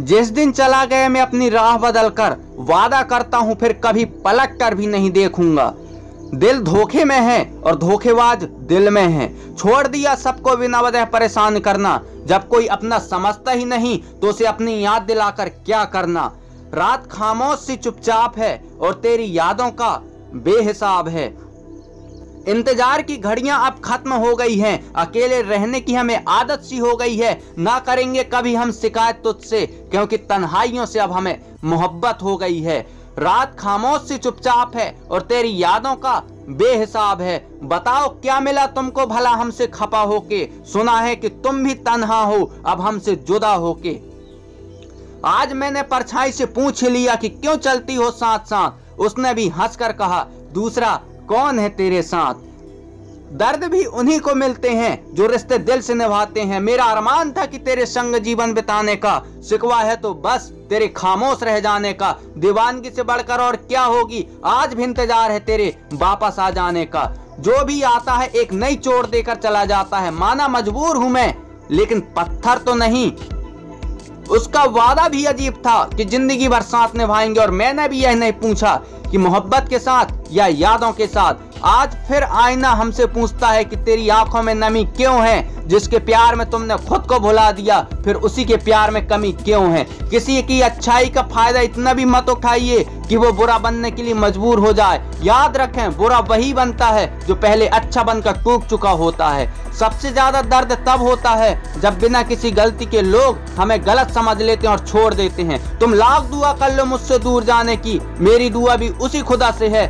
जिस दिन चला गया मैं अपनी राह बदल कर वादा करता हूँ फिर कभी पलट कर भी नहीं देखूँगा। दिल धोखे में है और धोखेबाज दिल में है। छोड़ दिया सबको बिना वजह परेशान करना। जब कोई अपना समझता ही नहीं तो उसे अपनी याद दिलाकर क्या करना? रात खामोश सी चुपचाप है और तेरी यादों का बेहिसाब है। इंतज़ार की घड़ियाँ अब खत्म हो गई हैं। अकेले रहने की हमें आदत सी हो गई है। ना करेंगे कभी हम शिकायत तुझसे, क्योंकि तन्हाइयों से अब हमें मोहब्बत हो गई है। रात खामोश सी चुपचाप है और तेरी यादों का बेहिसाब है। बताओ, क्या मिला तुमको भला हमसे खपा होके? सुना है कि तुम भी तन्हा हो, अब हमसे जुदा होके। आज मैंने परछाई से पूछ लिया कि क्यों चलती हो साथ साथ उसने भी हंसकर कहा, दूसरा कौन है तेरे साथ? दर्द भी उन्हीं को मिलते हैं जो रिश्ते दिल से निभाते हैं। मेरा अरमान था कि तेरे संग जीवन बिताने का। शिकवा है तो बस, तेरे खामोश रह जाने का। दीवानगी से बढ़कर और क्या होगी? आज भी इंतज़ार है तेरे वापस आ जाने का। जो भी आता है, एक नई चोट देकर चला जाता है। माना मजबूर हूँ मैं, लेकिन पत्थर तो नहीं। उसका वादा भी अजीब था कि ज़िंदगी भर साथ निभाएँगे, और मैंने भी यह नहीं पूछा कि मोहब्बत के साथ या यादों के साथ। आज फिर आईना हमसे पूछता है कि तेरी आँखों में नमी क्यों है? जिसके प्यार में तुमने खुद को भुला दिया, फिर उसी के प्यार में कमी क्यों है? किसी की अच्छाई का फ़ायदा इतना भी मत उठाइए कि वो बुरा बनने के लिए मजबूर हो जाए। याद रखें, बुरा वही बनता है जो पहले अच्छा बनकर टूट चुका होता है। सबसे ज़्यादा दर्द तब होता है जब बिना किसी गलती के लोग हमें गलत समझ लेते हैं और छोड़ देते हैं। तुम लाख दुआ कर लो मुझसे दूर जाने की। मेरी दुआ भी उसी खुदा से है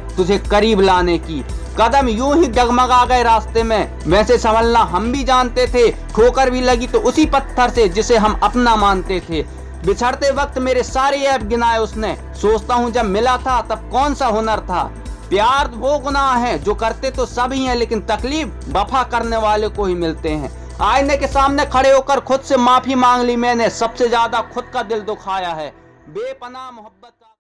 करीब लाने की। कदम यूँ ही डगमगा गए रास्ते में। वैसे संभलना हम भी जानते थे, ठोकर भी लगी तो उसी पत्थर से जिसे हम अपना मानते थे। बिछड़ते वक्त मेरे सारे ऐप गिनाए उसने। सोचता हूँ जब मिला था, तब कौन सा हुनर था? प्यार वो गुनाह है जो करते तो सभी हैं लेकिन तकलीफ़ वफा करने वाले को ही मिलते हैं। आईने के सामने खड़े होकर खुद से माफ़ी मांग ली मैंने। सबसे ज़्यादा खुद का दिल दुखाया है। बेपनाह मोहब्बत